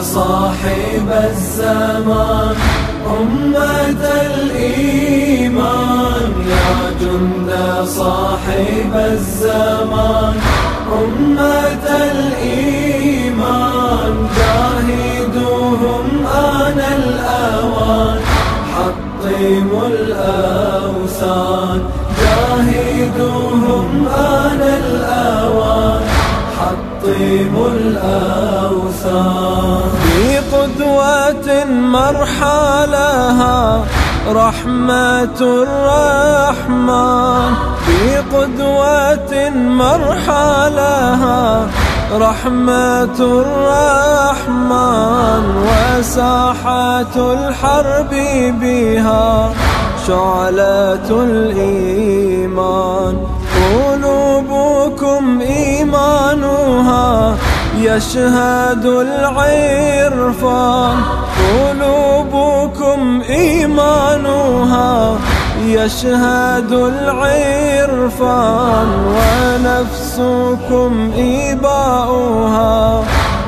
صاحب الزمان أمة الإيمان. يا جند صاحب الزمان أمة الإيمان. جاهدوهم آن الأوان حطموا الأوسان جاهدوهم آن الأوان حطموا الأوسان بقدوة مرحلها رحمة الرحمن. بقدوة مرحلها رحمة الرحمن. وساحة الحرب بها شعلة الإيمان. قلوبكم إيمانها يشهد العرفان قلوبكم إيمانها. يشهد العرفان ونفسكم إيباؤها.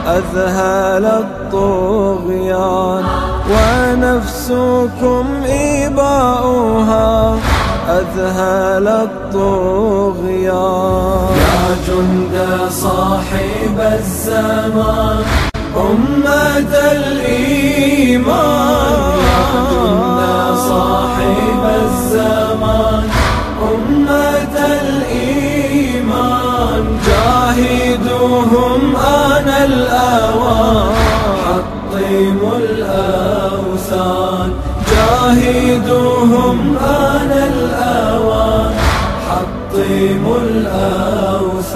أذهل الطغيان ونفسكم إيباؤها. أذهل الطغيان. يا جند صاحب الزمان. أمة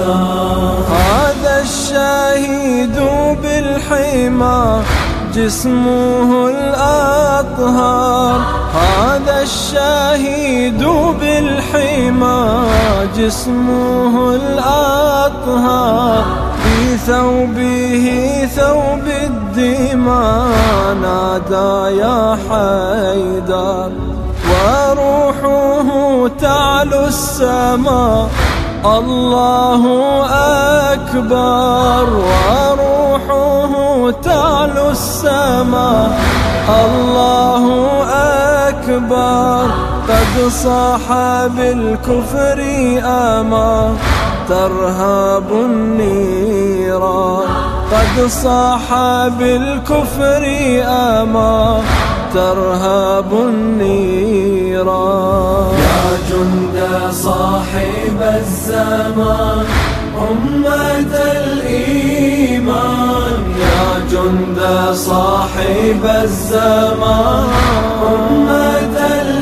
هذا الشهيد بالحمى جسمه الأطهار. هذا الشهيد بالحمى جسمه الأطهار. في ثوبه ثوب الدماء نادى يا حيدر. وروحه تعلو السماء. الله أكبر وروحه تعلو السماء. الله أكبر قد صاح بالكفر أما. ترهب النيران قد صاح بالكفر أما. ترهب النيران جند صاحب الزمان. أمة الإيمان. يا جند صاحب الزمان. أمة الإيمان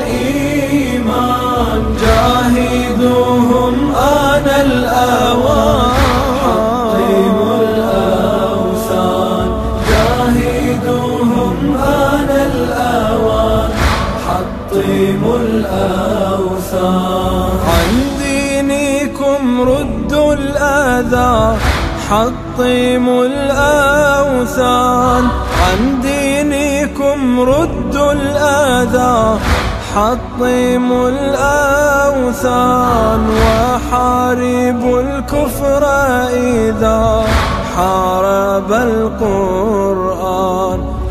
عن دينكم ردوا الأذى حطموا الأوثان. عن دينكم ردوا الأذى حطموا الأوثان. وحاربوا الكفر إذا حارب القرآن.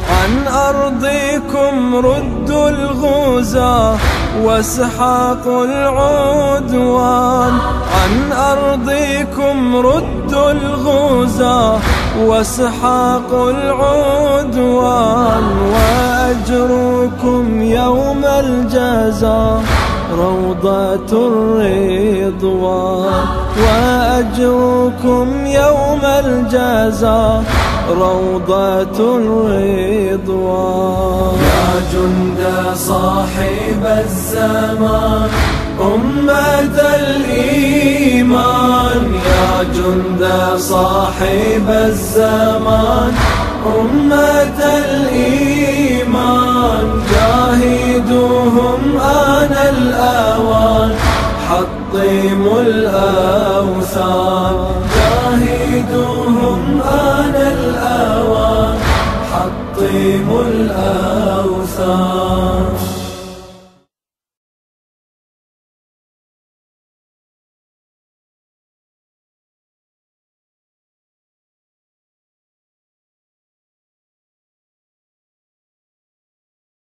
عن أرضكم ردوا الغزاة واسحاقوا العدوان. عن أرضكم ردوا الغزاة واسحاقوا العدوان. وأجركم يوم الجزاء. روضة الرضوان. وأجركم يوم الجزاء روضة الرضوان. يا جند صاحب الزمان أمة الإيمان. يا جند صاحب الزمان أمة الإيمان. حطموا الأوثان. جاهدوهم آن الأوان. حطموا الأوثان.